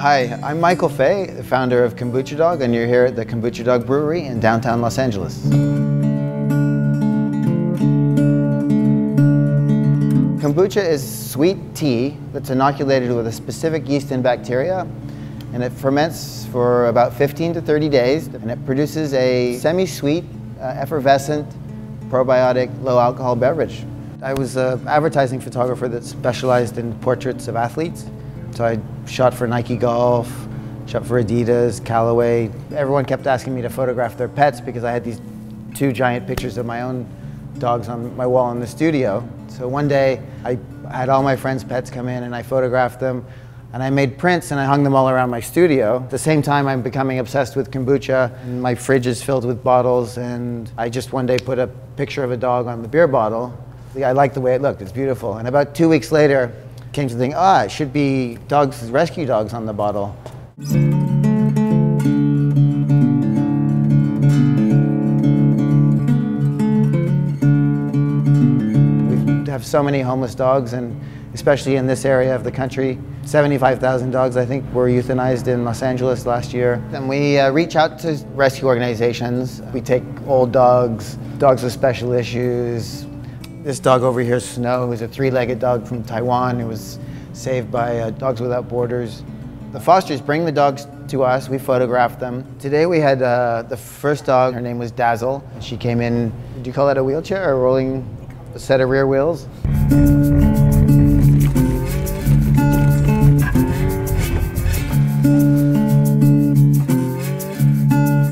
Hi, I'm Michael Faye, the founder of Kombucha Dog, and you're here at the Kombucha Dog Brewery in downtown Los Angeles. Kombucha is sweet tea that's inoculated with a specific yeast and bacteria, and it ferments for about 15 to 30 days, and it produces a semi-sweet, uh, effervescent, probiotic, low-alcohol beverage. I was an advertising photographer that specialized in portraits of athletes. So I shot for Nike Golf, shot for Adidas, Callaway. Everyone kept asking me to photograph their pets because I had these two giant pictures of my own dogs on my wall in the studio. So one day I had all my friends' pets come in and I photographed them and I made prints and I hung them all around my studio. At the same time, I'm becoming obsessed with kombucha. And my fridge is filled with bottles and I just one day put a picture of a dog on the beer bottle. I liked the way it looked, it's beautiful. And about two weeks later, came to think, ah, it should be dogs, rescue dogs on the bottle. We have so many homeless dogs, and especially in this area of the country. 75,000 dogs, I think, were euthanized in Los Angeles last year. And we uh, reach out to rescue organizations. We take old dogs, dogs with special issues, this dog over here, Snow, who's a three-legged dog from Taiwan who was saved by uh, Dogs Without Borders. The fosters bring the dogs to us, we photograph them. Today we had uh, the first dog, her name was Dazzle. She came in, do you call that a wheelchair or a rolling set of rear wheels?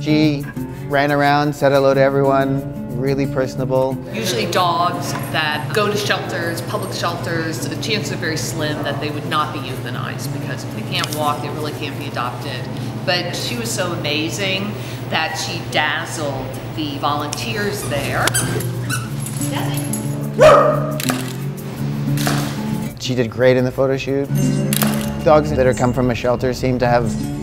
She ran around, said hello to everyone, really personable. Usually dogs that go to shelters, public shelters, the chances are very slim that they would not be euthanized because if they can't walk, they really can't be adopted. But she was so amazing that she dazzled the volunteers there. She did great in the photo shoot. Dogs that are come from a shelter seem to have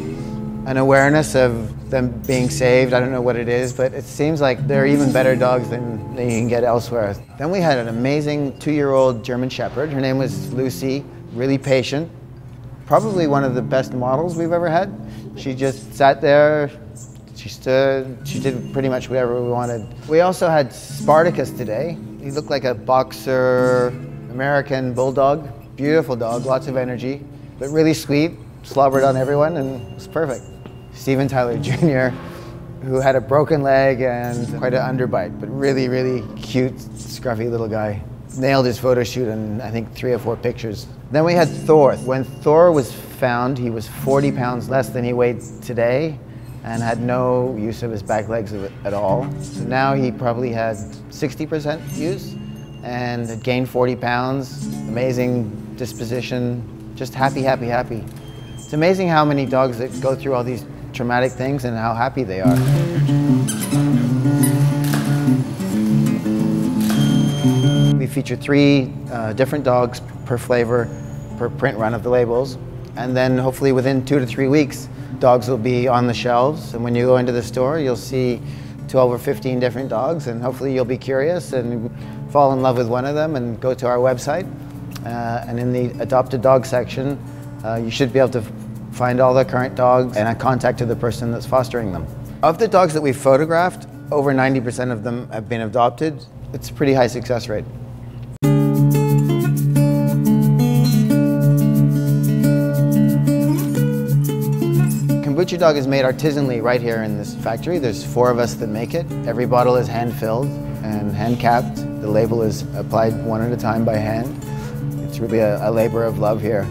an awareness of them being saved. I don't know what it is, but it seems like they're even better dogs than, than you can get elsewhere. Then we had an amazing two-year-old German Shepherd. Her name was Lucy, really patient. Probably one of the best models we've ever had. She just sat there, she stood, she did pretty much whatever we wanted. We also had Spartacus today. He looked like a boxer, American bulldog. Beautiful dog, lots of energy, but really sweet, slobbered on everyone, and it was perfect. Steven Tyler Jr., who had a broken leg and quite an underbite, but really, really cute, scruffy little guy. Nailed his photo shoot in, I think, three or four pictures. Then we had Thor. When Thor was found, he was 40 pounds less than he weighed today and had no use of his back legs at all. So now he probably had 60% use and had gained 40 pounds, amazing disposition, just happy, happy, happy. It's amazing how many dogs that go through all these traumatic things and how happy they are. We feature three uh, different dogs per flavor per print run of the labels. And then hopefully within two to three weeks, dogs will be on the shelves. And when you go into the store, you'll see 12 or 15 different dogs. And hopefully you'll be curious and fall in love with one of them and go to our website. Uh, and in the adopted dog section, uh, you should be able to find all the current dogs, and I contacted the person that's fostering them. Of the dogs that we've photographed, over 90% of them have been adopted. It's a pretty high success rate. Kombucha Dog is made artisanally right here in this factory. There's four of us that make it. Every bottle is hand filled and hand capped. The label is applied one at a time by hand. It's really a, a labor of love here.